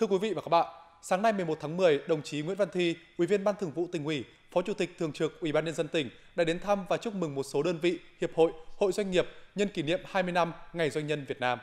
Thưa quý vị và các bạn, sáng nay 11 tháng 10, đồng chí Nguyễn Văn Thi, Ủy viên Ban Thường vụ tỉnh ủy, Phó Chủ tịch Thường trực Ủy ban nhân dân tỉnh đã đến thăm và chúc mừng một số đơn vị, hiệp hội, hội doanh nghiệp nhân kỷ niệm 20 năm Ngày Doanh nhân Việt Nam.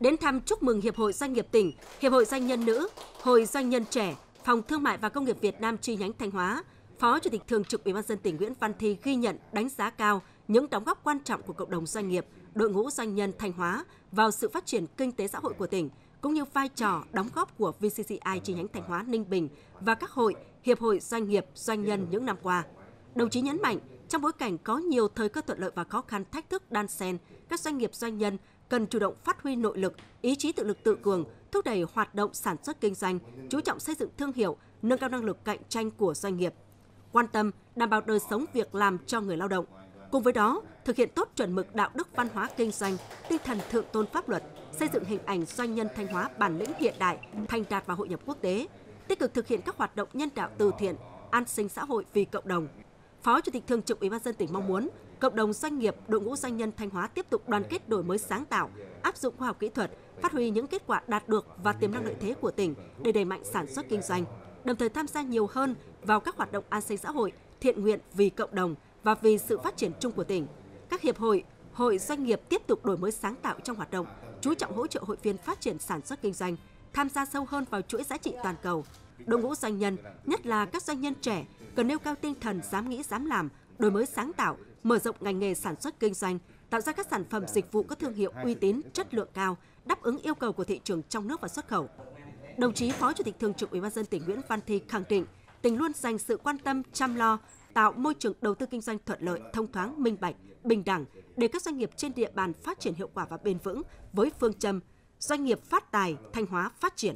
Đến thăm chúc mừng Hiệp hội Doanh nghiệp tỉnh, Hiệp hội Doanh nhân nữ, Hội Doanh nhân trẻ, Phòng Thương mại và Công nghiệp Việt Nam chi nhánh Thanh Hóa, Phó Chủ tịch Thường trực Ủy ban dân tỉnh Nguyễn Văn Thi ghi nhận, đánh giá cao những đóng góp quan trọng của cộng đồng doanh nghiệp, đội ngũ doanh nhân Thanh Hóa vào sự phát triển kinh tế xã hội của tỉnh, cũng như vai trò đóng góp của VCCI chi nhánh Thanh Hóa Ninh Bình và các hội, hiệp hội doanh nghiệp, doanh nhân những năm qua. Đồng chí nhấn mạnh, trong bối cảnh có nhiều thời cơ thuận lợi và khó khăn thách thức đan xen, các doanh nghiệp doanh nhân cần chủ động phát huy nội lực, ý chí tự lực tự cường, thúc đẩy hoạt động sản xuất kinh doanh, chú trọng xây dựng thương hiệu, nâng cao năng lực cạnh tranh của doanh nghiệp, quan tâm đảm bảo đời sống việc làm cho người lao động. Cùng với đó, thực hiện tốt chuẩn mực đạo đức văn hóa kinh doanh, tinh thần thượng tôn pháp luật, xây dựng hình ảnh doanh nhân Thanh Hóa bản lĩnh hiện đại, thành đạt và hội nhập quốc tế, tích cực thực hiện các hoạt động nhân đạo từ thiện, an sinh xã hội vì cộng đồng. Phó Chủ tịch Thường trực Ủy ban dân tỉnh mong muốn cộng đồng doanh nghiệp, đội ngũ doanh nhân Thanh Hóa tiếp tục đoàn kết đổi mới sáng tạo, áp dụng khoa học kỹ thuật, phát huy những kết quả đạt được và tiềm năng lợi thế của tỉnh để đẩy mạnh sản xuất kinh doanh, đồng thời tham gia nhiều hơn vào các hoạt động an sinh xã hội, thiện nguyện vì cộng đồng và vì sự phát triển chung của tỉnh. Các hiệp hội, hội doanh nghiệp tiếp tục đổi mới sáng tạo trong hoạt động, chú trọng hỗ trợ hội viên phát triển sản xuất kinh doanh, tham gia sâu hơn vào chuỗi giá trị toàn cầu. Đội ngũ doanh nhân, nhất là các doanh nhân trẻ, cần nêu cao tinh thần dám nghĩ dám làm, đổi mới sáng tạo, mở rộng ngành nghề sản xuất kinh doanh, tạo ra các sản phẩm dịch vụ có thương hiệu uy tín, chất lượng cao, đáp ứng yêu cầu của thị trường trong nước và xuất khẩu. Đồng chí Phó Chủ tịch Thường trực Ủy ban dân tỉnh Nguyễn Văn Thi khẳng định, tỉnh luôn dành sự quan tâm chăm lo, tạo môi trường đầu tư kinh doanh thuận lợi, thông thoáng, minh bạch, bình đẳng để các doanh nghiệp trên địa bàn phát triển hiệu quả và bền vững với phương châm doanh nghiệp phát tài, thanh hóa phát triển.